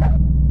you.